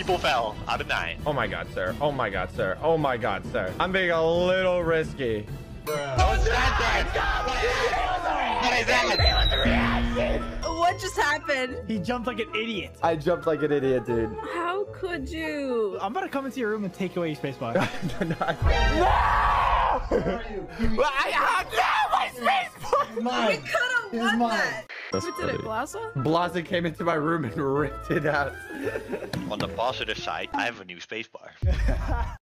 people fell out of nine. Oh my god, sir. Oh my god, sir. Oh my god, sir. I'm being a little risky. What's that? What is that? What just happened? He jumped like an idiot. I jumped like an idiot, dude. How could you? I'm gonna come into your room and take away your spacebar. We could have won that. That's Who did it, Blaza? Blaza came into my room and ripped it out. On the positive side, I have a new spacebar.